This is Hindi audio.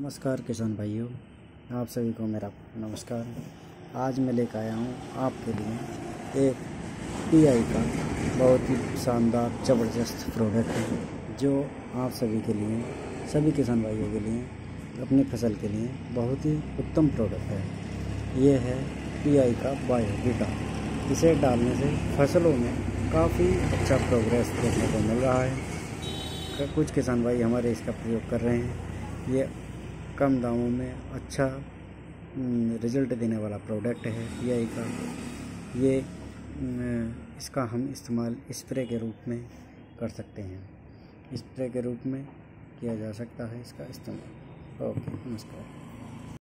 नमस्कार किसान भाइयों, आप सभी को मेरा नमस्कार। आज मैं लेकर आया हूँ आपके लिए एक पीआई का बहुत ही शानदार ज़बरदस्त प्रोडक्ट है, जो आप सभी के लिए, सभी किसान भाइयों के लिए, अपनी फ़सल के लिए बहुत ही उत्तम प्रोडक्ट है। ये है पीआई का बायोबीटा इसे डालने से फ़सलों में काफ़ी अच्छा प्रोग्रेस देखने को मिल रहा है। कुछ किसान भाई हमारे इसका प्रयोग कर रहे हैं। ये कम दामों में अच्छा रिज़ल्ट देने वाला प्रोडक्ट है यह का। ये इसका हम इस्तेमाल स्प्रे के रूप में कर सकते हैं। स्प्रे के रूप में किया जा सकता है इसका इस्तेमाल। ओके नमस्कार।